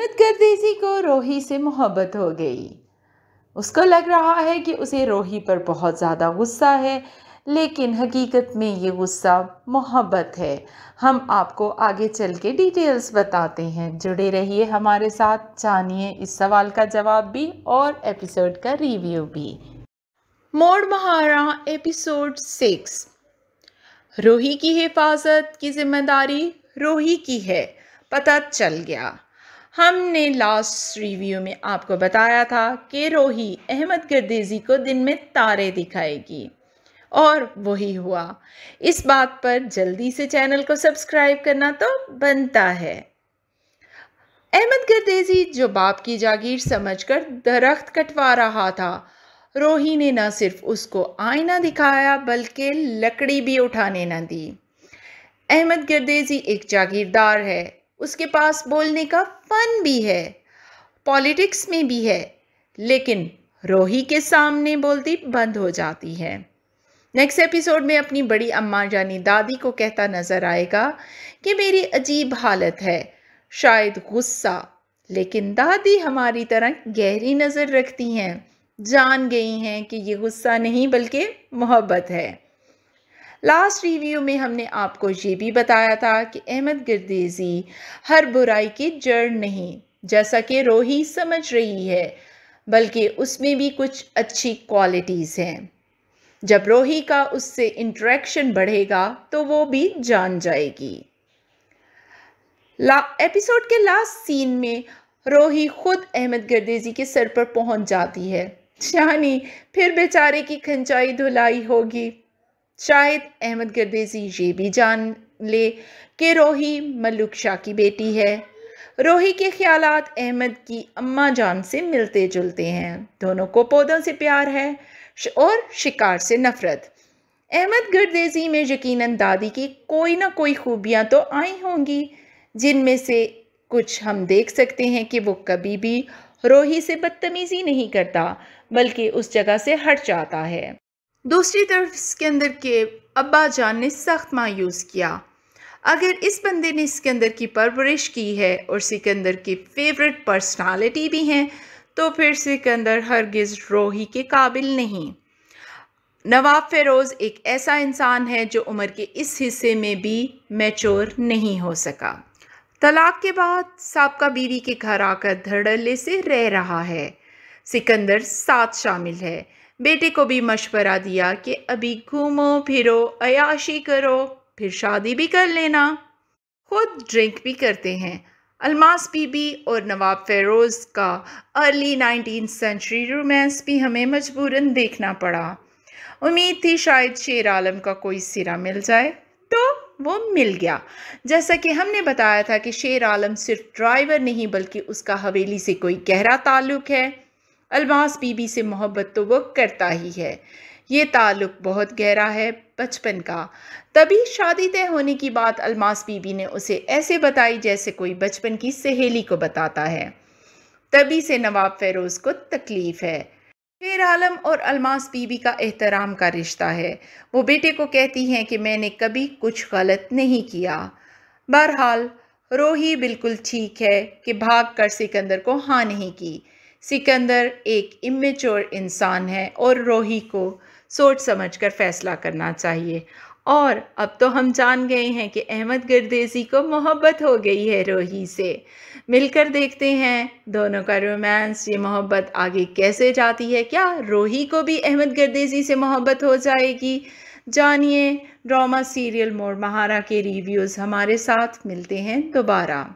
अहमद गर्देजी को रोही से मोहब्बत हो गई। उसको लग रहा है कि उसे रोही पर बहुत ज़्यादा गुस्सा है, लेकिन हकीकत में ये गुस्सा मोहब्बत है। हम आपको आगे चल के डिटेल्स बताते हैं। जुड़े रहिए हमारे साथ, जानिए इस सवाल का जवाब भी और एपिसोड का रिव्यू भी। मोड़ महारा, एपिसोड सिक्स। रोही की हिफाजत की ज़िम्मेदारी रोही की है, पता चल गया। हमने लास्ट रिव्यू में आपको बताया था कि रोही अहमद गर्देजी को दिन में तारे दिखाएगी। और वही हुआ। इस बात पर जल्दी से चैनल को सब्सक्राइब करना तो बनता है। अहमद गर्देजी जो बाप की जागीर समझकर दरख्त कटवा रहा था, रोही ने न सिर्फ़ उसको आईना दिखाया, बल्कि लकड़ी भी उठाने न दी। अहमद गर्देजी एक जागीरदार है उसके पास बोलने का फन भी है, पॉलिटिक्स में भी है, लेकिन रोही के सामने बोलती बंद हो जाती है। नेक्स्ट एपिसोड में अपनी बड़ी अम्मा जानी दादी को कहता नज़र आएगा कि मेरी अजीब हालत है, शायद गुस्सा, लेकिन दादी हमारी तरह गहरी नज़र रखती हैं, जान गई हैं कि ये गुस्सा नहीं बल्कि मोहब्बत है। लास्ट रिव्यू में हमने आपको ये भी बताया था कि अहमद गर्देजी हर बुराई की जड़ नहीं, जैसा कि रोही समझ रही है, बल्कि उसमें भी कुछ अच्छी क्वालिटीज़ हैं। जब रोही का उससे इंटरेक्शन बढ़ेगा तो वो भी जान जाएगी। ला एपिसोड के लास्ट सीन में रोही खुद अहमद गर्देजी के सर पर पहुँच जाती है। यानी फिर बेचारे की खंचाई धुलाई होगी। शायद अहमद गर्देजी ये भी जान ले कि रोही मल्लुक शाह की बेटी है। रोही के ख्याल अहमद की अम्मा जान से मिलते जुलते हैं। दोनों को पौधों से प्यार है और शिकार से नफरत। अहमद गर्देजी में यकीनन दादी की कोई ना कोई खूबियाँ तो आई होंगी, जिनमें से कुछ हम देख सकते हैं कि वो कभी भी रोही से बदतमीज़ी नहीं करता, बल्कि उस जगह से हट जाता है। दूसरी तरफ़ इसके अंदर के अब्बा जान ने सख्त मायूस किया। अगर इस बंदे ने सिकंदर की परवरिश की है और सिकंदर की फेवरेट पर्सनालिटी भी हैं तो फिर सिकंदर हरगिज़ रोही के काबिल नहीं। नवाब फ़िरोज़ एक ऐसा इंसान है जो उम्र के इस हिस्से में भी मैच्योर नहीं हो सका। तलाक के बाद सबका बीवी के घर आकर धड़ल्ले से रह रहा है। सिकंदर साथ शामिल है। बेटे को भी मशवरा दिया कि अभी घूमो, फिरो, अयाशी करो, फिर शादी भी कर लेना। खुद ड्रिंक भी करते हैं। अलमास बीबी और नवाब फ़ेरोज़ का अर्ली नाइनटीन सेंचुरी रोमांस भी हमें मजबूरन देखना पड़ा। उम्मीद थी शायद शेर आलम का कोई सिरा मिल जाए। तो वो मिल गया। जैसा कि हमने बताया था कि शेर आलम सिर्फ़ ड्राइवर नहीं, बल्कि उसका हवेली से कोई गहरा ताल्लुक़ है। अलमास बीबी से मोहब्बत तो वो करता ही है। ये ताल्लुक़ बहुत गहरा है बचपन का। तभी शादी तय होने की बात अलमास बीबी ने उसे ऐसे बताई जैसे कोई बचपन की सहेली को बताता है। तभी से नवाब फ़ेरोज़ को तकलीफ़ है। शेर आलम और अलमास बीबी का एहतराम का रिश्ता है। वो बेटे को कहती हैं कि मैंने कभी कुछ गलत नहीं किया। बहरहाल, रोही बिल्कुल ठीक है कि भाग कर सिकंदर को हाँ नहीं की। सिकंदर एक इमेचोर इंसान है और रोही को सोच समझ कर फैसला करना चाहिए। और अब तो हम जान गए हैं कि अहमद गर्देजी को मोहब्बत हो गई है रोही से। मिलकर देखते हैं दोनों का रोमांस ये मोहब्बत आगे कैसे जाती है? क्या रोही को भी अहमद गर्देजी से मोहब्बत हो जाएगी? जानिए ड्रामा सीरियल मोर, महारा के रिव्यूज़ हमारे साथ। मिलते हैं दोबारा।